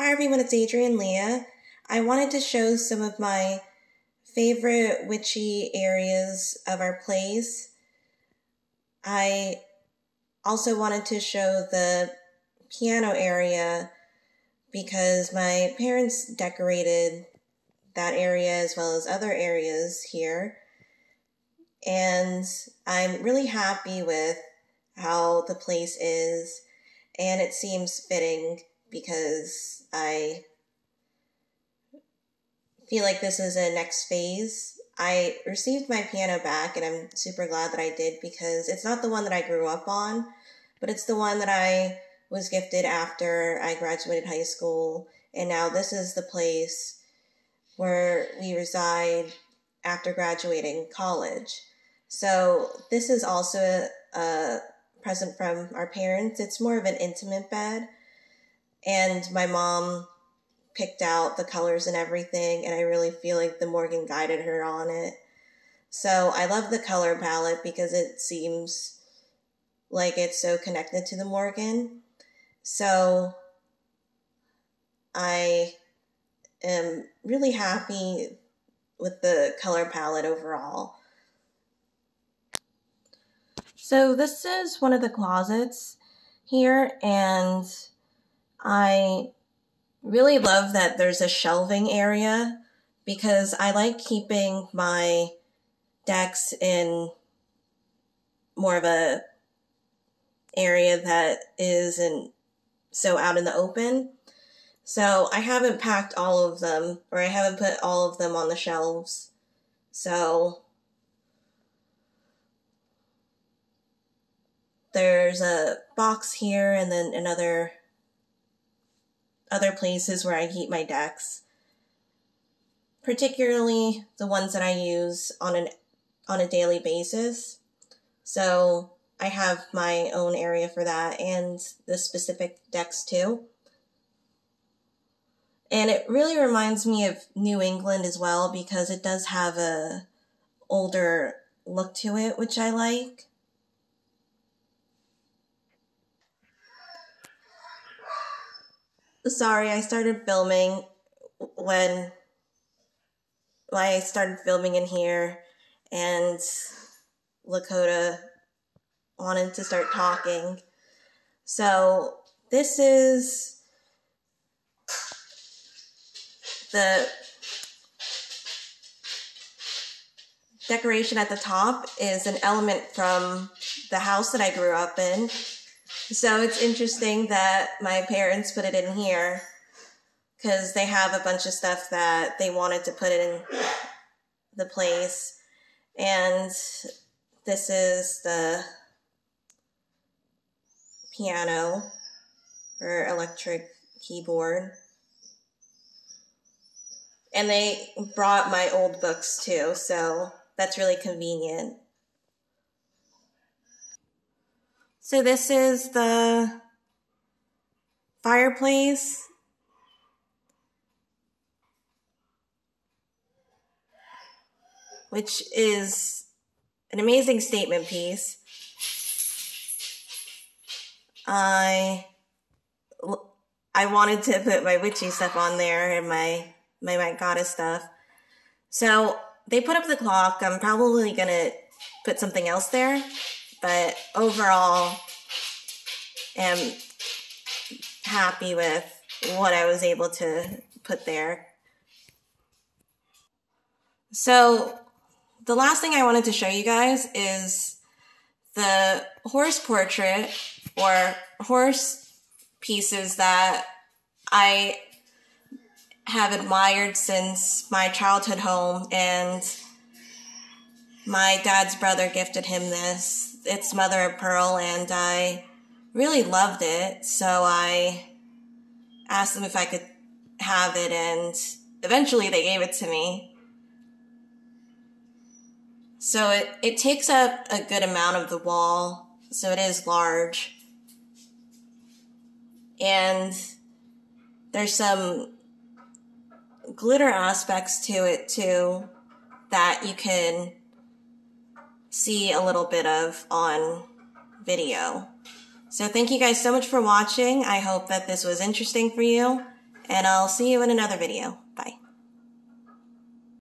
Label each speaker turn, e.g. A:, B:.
A: Hi everyone, it's Adrienne Leah. I wanted to show some of my favorite witchy areas of our place. I also wanted to show the piano area because my parents decorated that area as well as other areas here. And I'm really happy with how the place is, and it seems fitting because I feel like this is a next phase. I received my piano back, and I'm super glad that I did because it's not the one that I grew up on, but it's the one that I was gifted after I graduated high school. And now this is the place where we reside after graduating college. So this is also a, a present from our parents. It's more of an intimate bed. And my mom picked out the colors and everything, and I really feel like the Morrigan guided her on it. So I love the color palette because it seems like it's so connected to the Morrigan. So I am really happy with the color palette overall. So this is one of the closets here, and I really love that there's a shelving area because I like keeping my decks in more of a area that isn't so out in the open. So I haven't packed all of them, or I haven't put all of them on the shelves. So there's a box here and then another other places where I keep my decks. Particularly the ones that I use on an on a daily basis. So I have my own area for that and the specific decks too. And it really reminds me of New England as well because it does have a older look to it, which I like. Sorry, I started filming when I started filming in here and Lakota wanted to start talking. So this is the decoration at the top is an element from the house that I grew up in. So it's interesting that my parents put it in here because they have a bunch of stuff that they wanted to put in the place. And this is the piano or electric keyboard. And they brought my old books too, so that's really convenient. So this is the fireplace. Which is an amazing statement piece. I I wanted to put my witchy stuff on there and my my my goddess stuff. So they put up the clock. I'm probably gonna put something else there but overall am happy with what I was able to put there. So the last thing I wanted to show you guys is the horse portrait or horse pieces that I have admired since my childhood home and my dad's brother gifted him this it's mother of pearl, and I really loved it. So I asked them if I could have it, and eventually they gave it to me. So it, it takes up a good amount of the wall, so it is large. And there's some glitter aspects to it too that you can see a little bit of on video. So thank you guys so much for watching. I hope that this was interesting for you and I'll see you in another video.